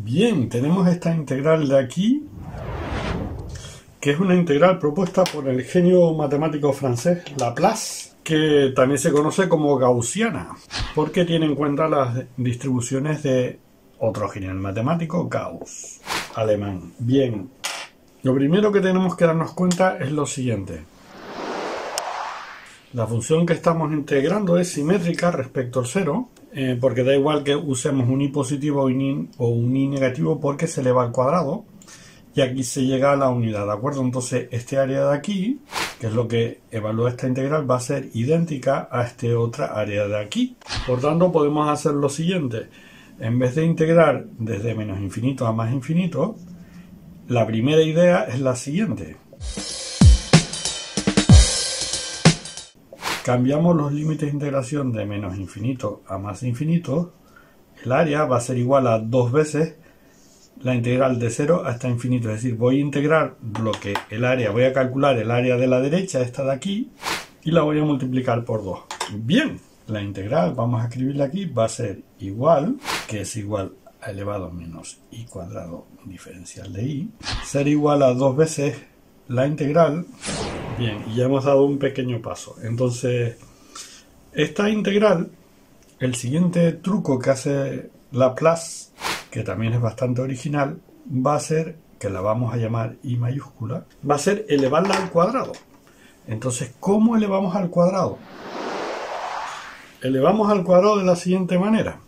Bien, tenemos esta integral de aquí, que es una integral propuesta por el genio matemático francés Laplace, que también se conoce como gaussiana, porque tiene en cuenta las distribuciones de otro genio matemático, Gauss, alemán. Bien, lo primero que tenemos que darnos cuenta es lo siguiente. La función que estamos integrando es simétrica respecto al cero, eh, porque da igual que usemos un i positivo o un i negativo porque se eleva al cuadrado y aquí se llega a la unidad, ¿de acuerdo? Entonces este área de aquí, que es lo que evalúa esta integral, va a ser idéntica a este otra área de aquí. Por tanto, podemos hacer lo siguiente. En vez de integrar desde menos infinito a más infinito, la primera idea es la siguiente. Cambiamos los límites de integración de menos infinito a más infinito, el área va a ser igual a dos veces la integral de 0 hasta infinito. Es decir, voy a integrar lo que el área, voy a calcular el área de la derecha, esta de aquí, y la voy a multiplicar por 2. Bien, la integral, vamos a escribirla aquí, va a ser igual, que es igual a elevado menos i cuadrado diferencial de i, ser igual a dos veces la integral Bien, y ya hemos dado un pequeño paso. Entonces, esta integral, el siguiente truco que hace Laplace, que también es bastante original, va a ser, que la vamos a llamar I mayúscula, va a ser elevarla al cuadrado. Entonces, ¿cómo elevamos al cuadrado? Elevamos al cuadrado de la siguiente manera.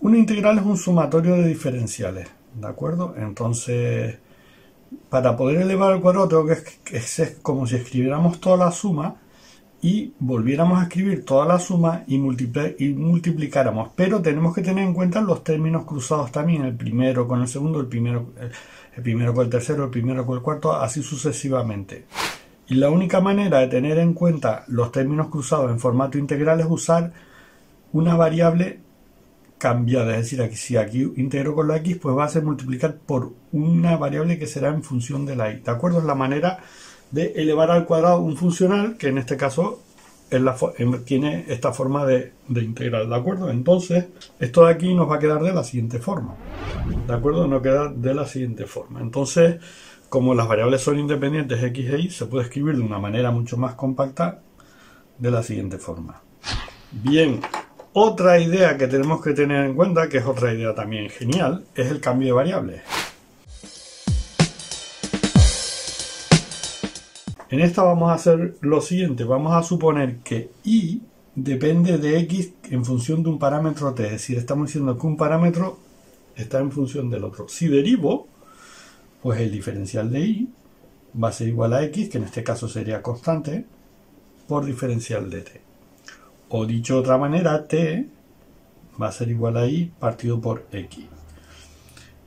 Una integral es un sumatorio de diferenciales, ¿de acuerdo? Entonces, para poder elevar al cuadrado tengo que es como si escribiéramos toda la suma y volviéramos a escribir toda la suma y, multiplicáramos. Pero tenemos que tener en cuenta los términos cruzados también, el primero con el segundo, el primero, el primero con el tercero, el primero con el cuarto, así sucesivamente. Y la única manera de tener en cuenta los términos cruzados en formato integral es usar una variable cambiada, es decir, aquí, si aquí integro con la x, pues va a ser multiplicar por una variable que será en función de la y. ¿De acuerdo? Es la manera de elevar al cuadrado un funcional que en este caso tiene esta forma de, de, integral, ¿de acuerdo? Entonces, esto de aquí nos va a quedar de la siguiente forma, ¿de acuerdo? Nos queda de la siguiente forma. Entonces, como las variables son independientes x e y, se puede escribir de una manera mucho más compacta de la siguiente forma. Bien, otra idea que tenemos que tener en cuenta, que es otra idea también genial, es el cambio de variables. En esta vamos a hacer lo siguiente, vamos a suponer que y depende de x en función de un parámetro t, es decir, estamos diciendo que un parámetro está en función del otro. Si derivo, pues el diferencial de y va a ser igual a x, que en este caso sería constante, por diferencial de t. O dicho de otra manera, t va a ser igual a i partido por x.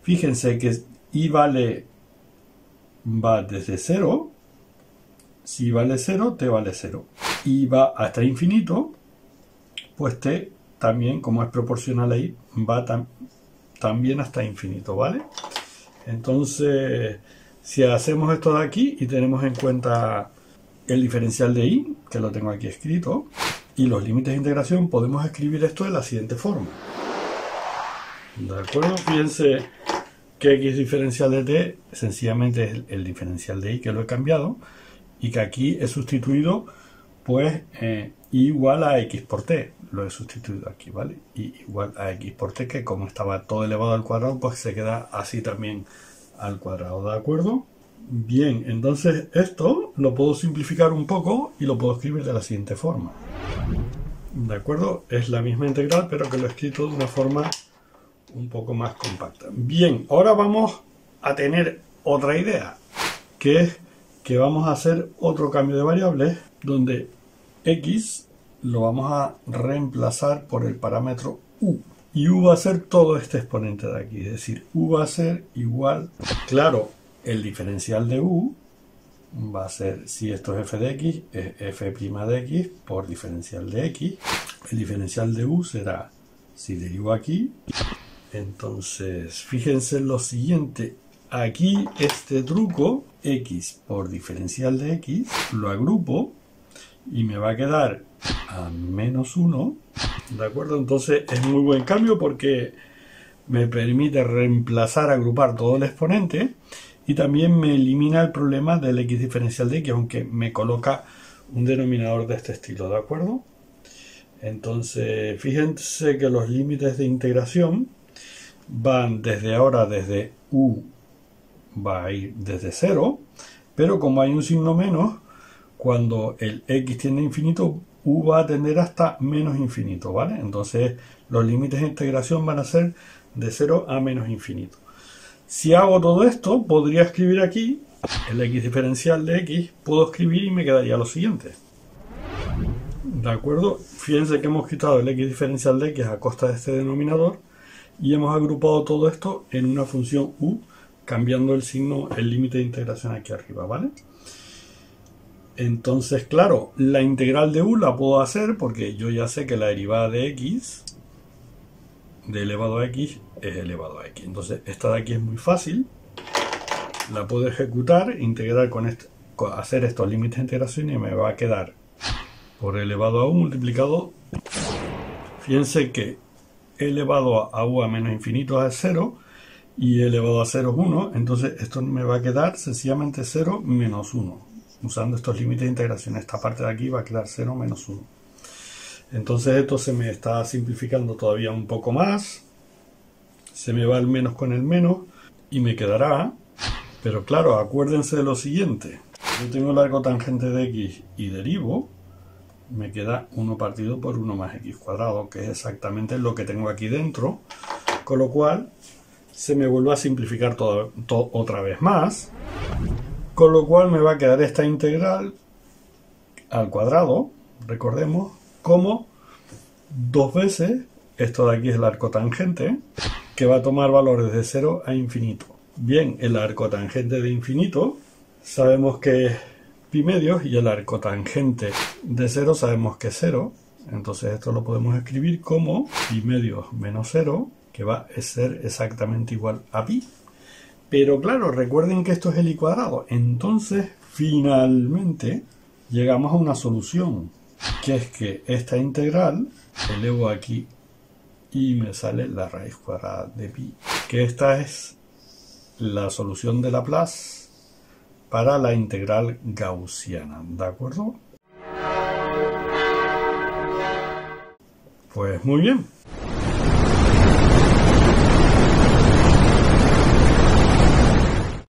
Fíjense que i vale va desde 0. Si vale 0, t vale 0. Y va hasta infinito, pues t también, como es proporcional a i, va también hasta infinito, ¿vale? Entonces, si hacemos esto de aquí y tenemos en cuenta el diferencial de i, que lo tengo aquí escrito, y los límites de integración podemos escribir esto de la siguiente forma. ¿De acuerdo? Fíjense que x diferencial de t sencillamente es el, diferencial de y que lo he cambiado y que aquí he sustituido pues eh, igual a x por t lo he sustituido aquí vale y igual a x por t que como estaba todo elevado al cuadrado pues se queda así también al cuadrado de acuerdo Bien, entonces esto lo puedo simplificar un poco y lo puedo escribir de la siguiente forma. ¿De acuerdo? Es la misma integral, pero que lo he escrito de una forma un poco más compacta. Bien, ahora vamos a tener otra idea, que es que vamos a hacer otro cambio de variables donde x lo vamos a reemplazar por el parámetro u. Y u va a ser todo este exponente de aquí, es decir, u va a ser igual, claro, el diferencial de u va a ser, si esto es f de x, es f' de x por diferencial de x. El diferencial de u será, si derivo aquí, entonces fíjense en lo siguiente, aquí este truco, x por diferencial de x, lo agrupo y me va a quedar a menos 1, ¿de acuerdo? Entonces es muy buen cambio porque me permite reemplazar, agrupar todo el exponente y también me elimina el problema del x diferencial de x, aunque me coloca un denominador de este estilo, ¿de acuerdo? Entonces, fíjense que los límites de integración van desde ahora, desde u va a ir desde 0, pero como hay un signo menos, cuando el x tiende a infinito, u va a tender hasta menos infinito, ¿vale? Entonces los límites de integración van a ser de 0 a menos infinito. Si hago todo esto, podría escribir aquí el x diferencial de x, puedo escribir y me quedaría lo siguiente. ¿De acuerdo? Fíjense que hemos quitado el x diferencial de x a costa de este denominador y hemos agrupado todo esto en una función u cambiando el signo, el límite de integración aquí arriba, ¿vale? Entonces, claro, la integral de u la puedo hacer porque yo ya sé que la derivada de x de elevado a x es elevado a x. Entonces, esta de aquí es muy fácil. La puedo ejecutar, integrar con, esto, hacer estos límites de integración y me va a quedar por elevado a u multiplicado. Fíjense que elevado a u a menos infinito es 0 y elevado a 0 es 1. Entonces, esto me va a quedar sencillamente 0 menos 1 usando estos límites de integración. Esta parte de aquí va a quedar 0 menos 1. Entonces esto se me está simplificando todavía un poco más. Se me va el menos con el menos y me quedará. Pero claro, acuérdense de lo siguiente. Yo tengo el arco tangente de x y derivo. Me queda 1 partido por 1 más x cuadrado, que es exactamente lo que tengo aquí dentro. Con lo cual se me vuelve a simplificar todo, otra vez más. Con lo cual me va a quedar esta integral al cuadrado, recordemos, como dos veces, esto de aquí es el arco tangente, que va a tomar valores de 0 a infinito. Bien, el arco tangente de infinito sabemos que es pi medios y el arco tangente de 0 sabemos que es 0. Entonces esto lo podemos escribir como pi medios menos 0, que va a ser exactamente igual a pi. Pero claro, recuerden que esto es el i cuadrado. Entonces, finalmente, llegamos a una solución, que es que esta integral elevo aquí y me sale la raíz cuadrada de pi. Que esta es la solución de Laplace para la integral gaussiana, ¿de acuerdo? Pues muy bien.